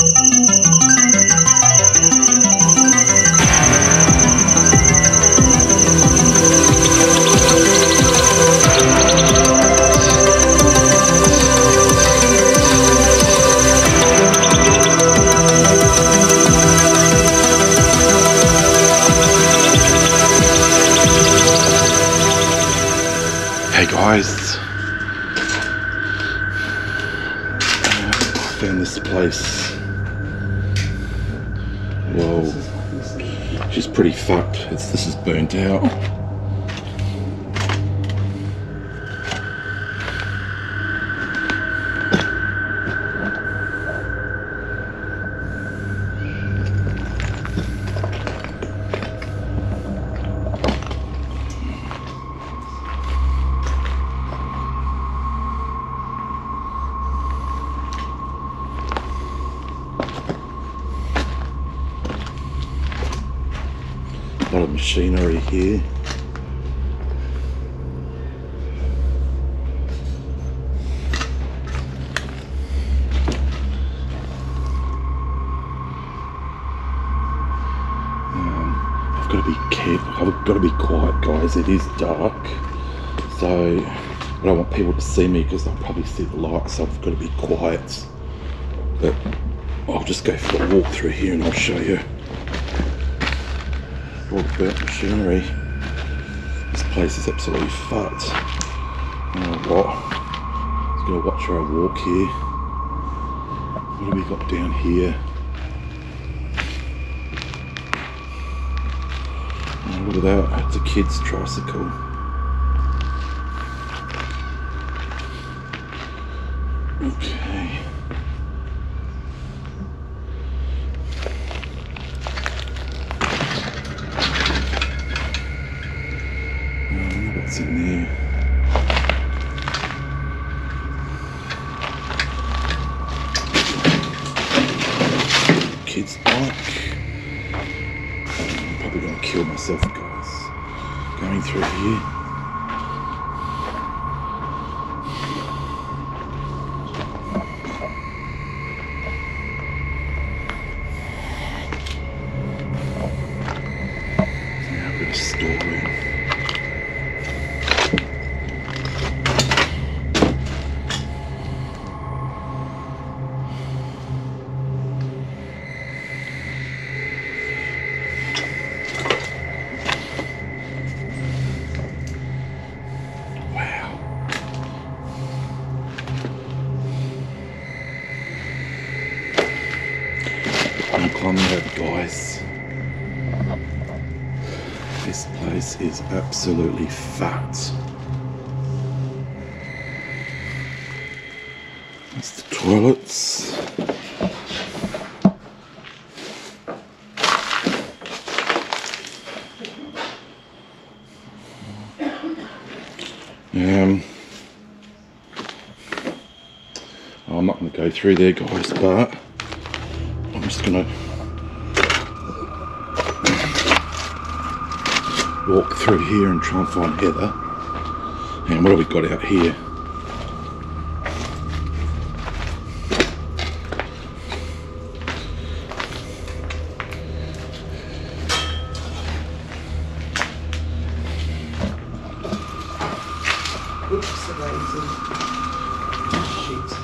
Hey guys, I found this place. Whoa, she's pretty fucked. It's, this is burnt out. Machinery here. Um, I've got to be careful. I've got to be quiet, guys. It is dark, so I don't want people to see me because they'll probably see the lights. So I've got to be quiet. But I'll just go for a walk through here and I'll show you burnt machinery. This place is absolutely fucked. You what? Just gonna watch where I walk here. What do we got down here? Oh, look at that, it's a kid's tricycle. Okay. I don't know in there. Kid's bike. I'm probably gonna kill myself, guys. Going through here. Absolutely fat. That's the toilets. Um, I'm not going to go through there, guys, but I'm just going to walk through here and try and find Heather. And what have we got out here? Oops, amazing. Shit.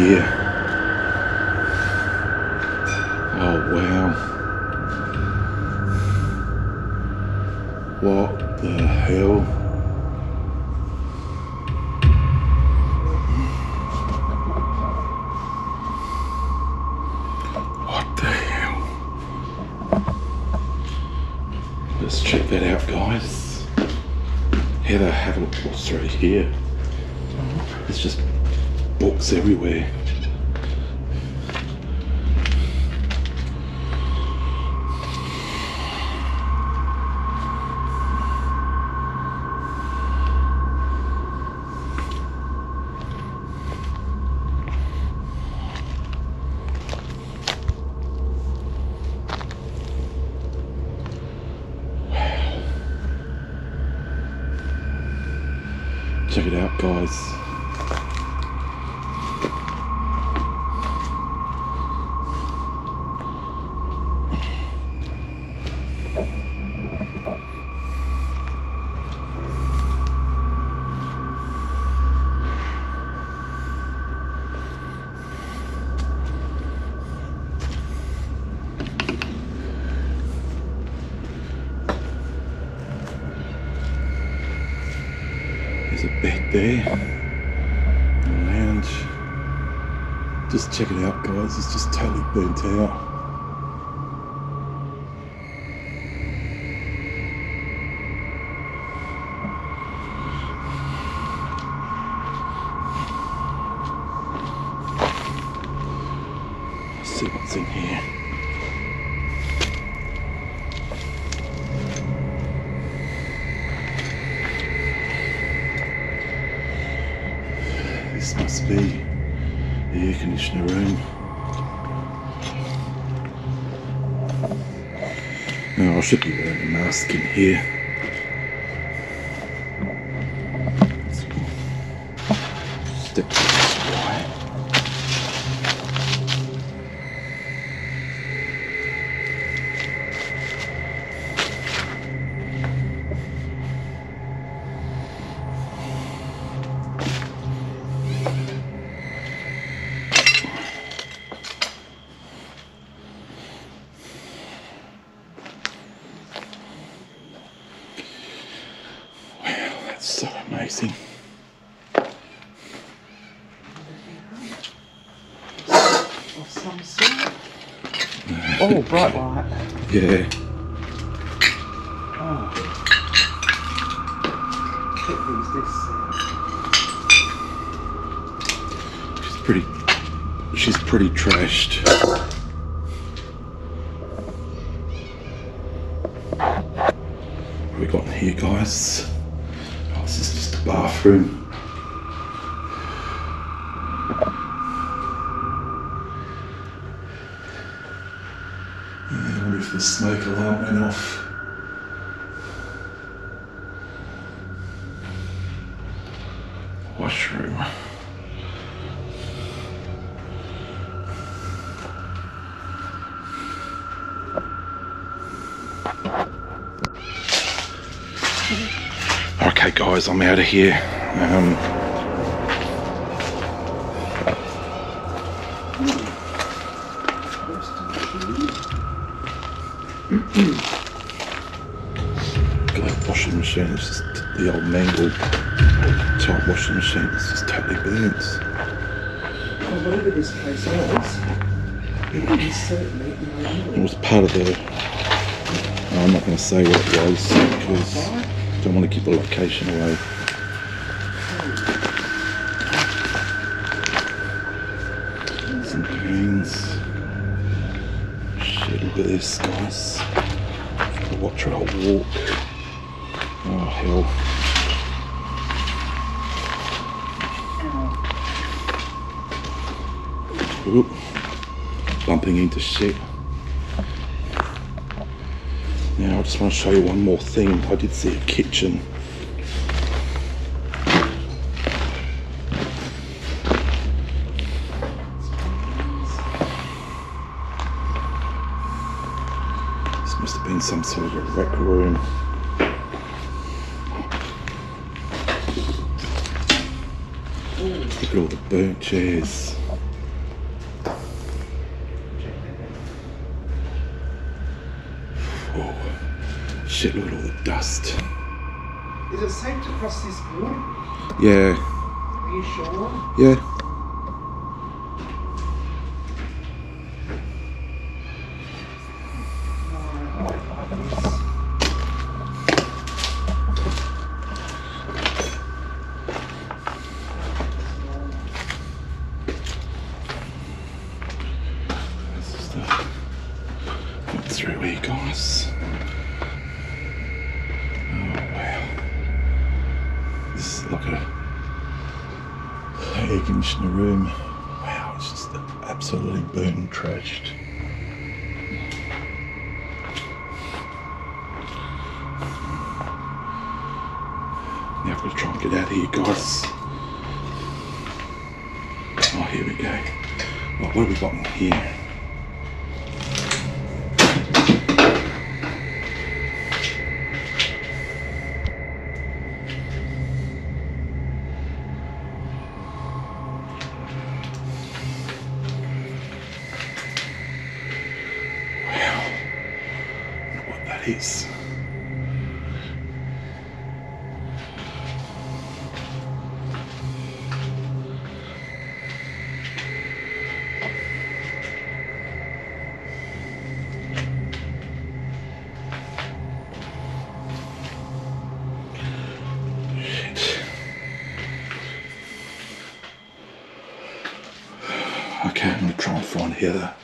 Here? Oh, wow. What the hell? What the hell? Let's check that out, guys. Heather, have a look what's through here. It's just books everywhere. check it out guys Bed there. A lounge. Just check it out, guys. It's just totally burnt out. Be the air conditioner room. Now I should be wearing a mask in here. Step that's so amazing. Of some sort. Oh, bright light. Yeah. Oh. Check these discs She's pretty. She's pretty trashed. We got in here, guys? Bathroom. Yeah, I wonder if the smoke alarm went off. Washroom. Guys, I'm out of here. Um, got that washing machine. It's just the old mangled type washing machine. It's just totally burnt. Well, whatever this place was, it is certainly It was part of the. I'm not going to say what it was because don't want to give the location away. Some greens. Shit, look at this, guys. Watch her walk. Oh, hell. Oop. Bumping into shit. Now, I just want to show you one more thing. I did see a kitchen. This must have been some sort of a rec room. Look at all the burnt chairs. Oh, shit, look at all the dust. Is it safe to cross this wood? Yeah, Are you sure? yeah. Absolutely burnt and trashed. Now gonna try and get out of here, guys. Oh, here we go. What have we got in here? Shit. Okay, I'm gonna try and find Heather.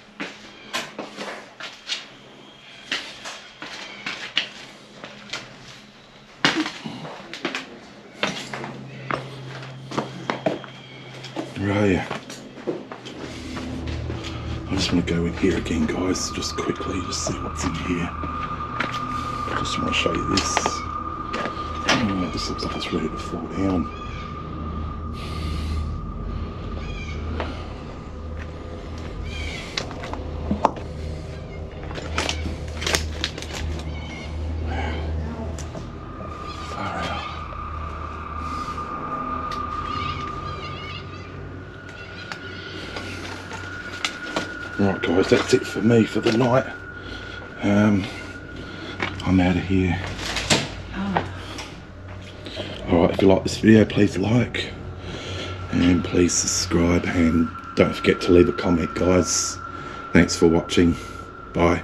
Right. I just want to go in here again, guys, just quickly, just see what's in here. Just want to show you this. Oh, this looks like it's ready to fall down. Right, guys, that's it for me for the night. Um, I'm out of here. Alright, if you like this video, please like and please subscribe and don't forget to leave a comment, guys. Thanks for watching. Bye.